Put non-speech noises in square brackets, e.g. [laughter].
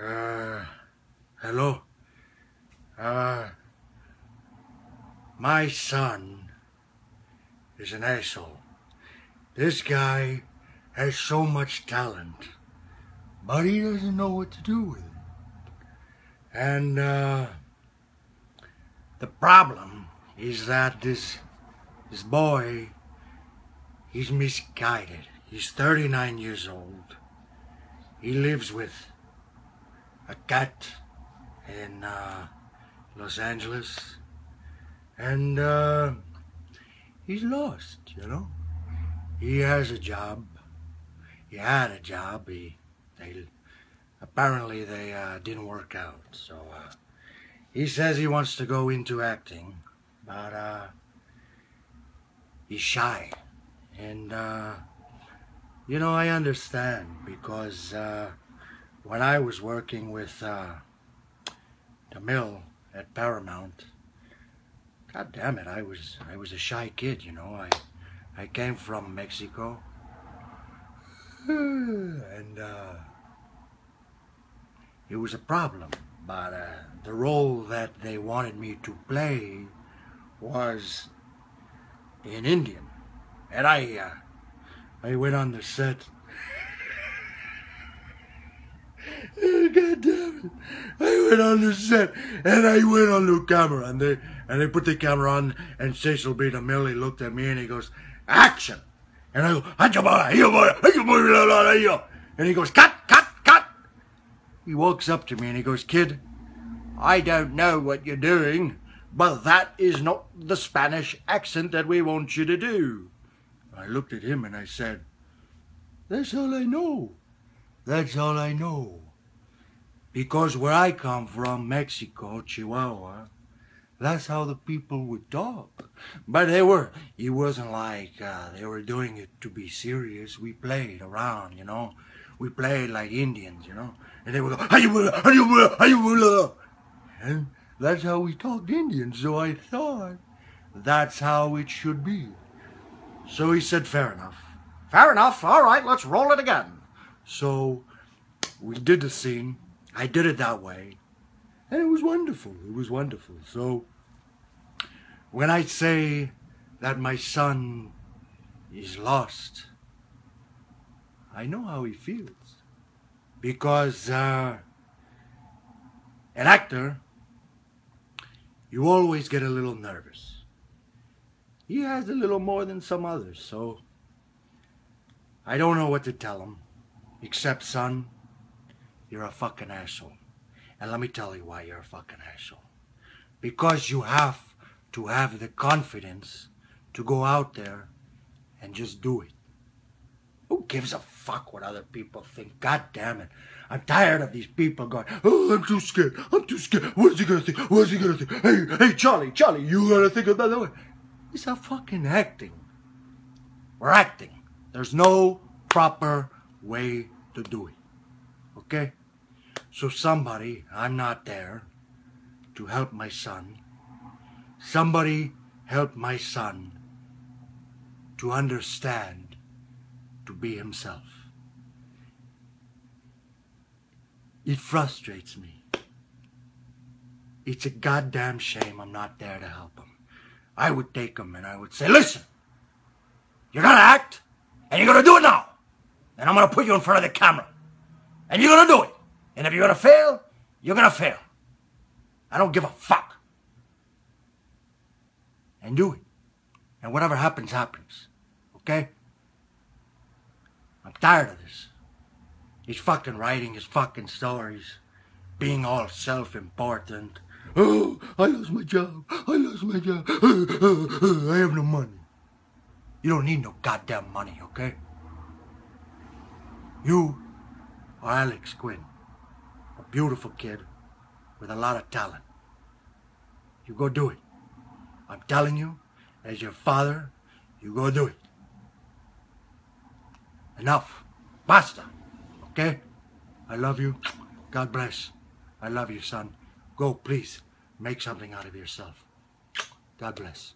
Uh, hello? Uh, my son is an asshole. This guy has so much talent, but he doesn't know what to do with it. And, uh, the problem is that this, this boy, he's misguided. He's 39 years old. He lives with a cat in uh, Los Angeles. And uh, he's lost, you know. He has a job. He had a job. He, they, apparently they uh, didn't work out. So uh, he says he wants to go into acting, but uh, he's shy. And, uh, you know, I understand because when I was working with uh, DeMille at Paramount, God damn it, I was I was a shy kid, you know. I I came from Mexico, [sighs] and uh, it was a problem. But uh, the role that they wanted me to play was in Indian, and I uh, I went on the set. God damn it! I went on the set and I went on the camera and they and they put the camera on and Cecil B. DeMille looked at me and he goes, "Action!" And I go, and he goes, "Cut, cut, cut!" He walks up to me and he goes, "Kid, I don't know what you're doing, but that is not the Spanish accent that we want you to do." I looked at him and I said, That's all I know. That's all I know. Because where I come from, Mexico, Chihuahua, that's how the people would talk. But they were, it wasn't like uh, they were doing it to be serious. We played around, you know. We played like Indians, you know. And they would go, how you will, how you will, how you will. And that's how we talked Indian. So I thought that's how it should be. So he said, fair enough. Fair enough. All right, let's roll it again. So we did the scene. I did it that way. And it was wonderful. It was wonderful. So when I say that my son is lost, I know how he feels. Because uh, an actor, you always get a little nervous he has a little more than some others, so I don't know what to tell him, except, son, you're a fucking asshole. And let me tell you why you're a fucking asshole. Because you have to have the confidence to go out there and just do it. Who gives a fuck what other people think? God damn it. I'm tired of these people going, oh, I'm too scared. I'm too scared. What's he gonna think? What's he gonna think? Hey, hey, Charlie, Charlie, you gotta think of that way. It's a fucking acting. We're acting. There's no proper way to do it. Okay? So somebody, I'm not there to help my son. Somebody help my son to understand, to be himself. It frustrates me. It's a goddamn shame I'm not there to help him. I would take him and I would say, listen, you're to act and you're to do it now. And I'm to put you in front of the camera. And you're to do it. And if you're going to fail, you're going to fail. I don't give a fuck. And do it. And whatever happens, happens. Okay? I'm tired of this. He's fucking writing his fucking stories. Being all self-important. Oh, [gasps] I lost my job. I lost my job. [gasps] I have no money. You don't need no goddamn money, okay? You are Alex Quinn, a beautiful kid with a lot of talent. You go do it. I'm telling you, as your father, you go do it. Enough. Basta. Okay? I love you. God bless. I love you, son. Go, please. Make something out of yourself. God bless.